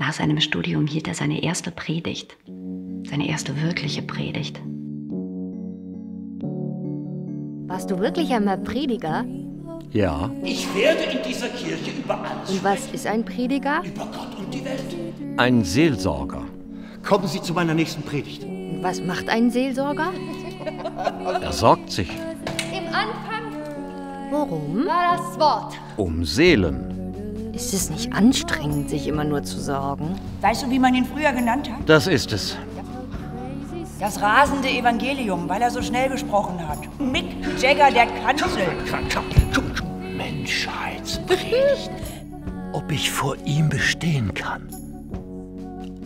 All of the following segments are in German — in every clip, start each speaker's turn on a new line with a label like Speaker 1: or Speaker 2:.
Speaker 1: Nach seinem Studium hielt er seine erste Predigt. Seine erste wirkliche Predigt.
Speaker 2: Warst du wirklich einmal Prediger?
Speaker 3: Ja.
Speaker 4: Ich werde in dieser Kirche über alles
Speaker 2: Und was ist ein Prediger?
Speaker 4: über Gott und die Welt.
Speaker 3: Ein Seelsorger.
Speaker 4: Kommen Sie zu meiner nächsten Predigt.
Speaker 2: Und was macht ein Seelsorger?
Speaker 3: Er sorgt sich
Speaker 5: Im Anfang
Speaker 2: Worum?
Speaker 5: war das Wort.
Speaker 3: um Seelen.
Speaker 2: Ist es nicht anstrengend, sich immer nur zu sorgen?
Speaker 6: Weißt du, wie man ihn früher genannt hat?
Speaker 3: Das ist es.
Speaker 6: Das rasende Evangelium, weil er so schnell gesprochen hat. Mick Jagger der Kanzel.
Speaker 4: Menschheitspredigt. Ob ich vor ihm bestehen kann.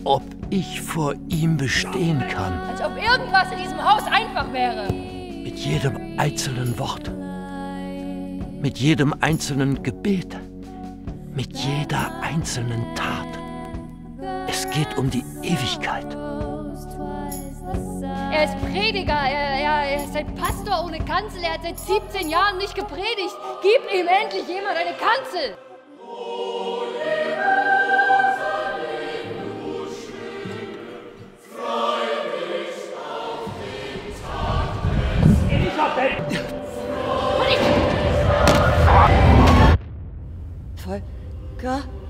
Speaker 4: Ob ich vor ihm bestehen kann.
Speaker 5: Als ob irgendwas in diesem Haus einfach wäre.
Speaker 4: Mit jedem einzelnen Wort. Mit jedem einzelnen Gebet. Mit jeder einzelnen Tat. Es geht um die Ewigkeit.
Speaker 5: Er ist Prediger, er, er, er ist ein Pastor ohne Kanzel, er hat seit 17 Jahren nicht gepredigt. Gib ihm endlich jemand eine Kanzel.
Speaker 6: 哥。